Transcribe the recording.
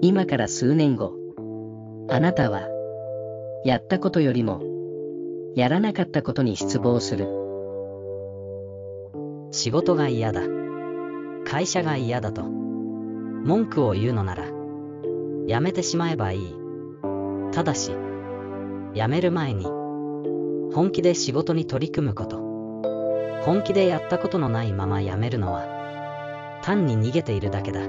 今から数年後、あなたは、やったことよりも、やらなかったことに失望する。仕事が嫌だ。会社が嫌だと。文句を言うのなら、やめてしまえばいい。ただし、辞める前に、本気で仕事に取り組むこと。本気でやったことのないまま辞めるのは、単に逃げているだけだ。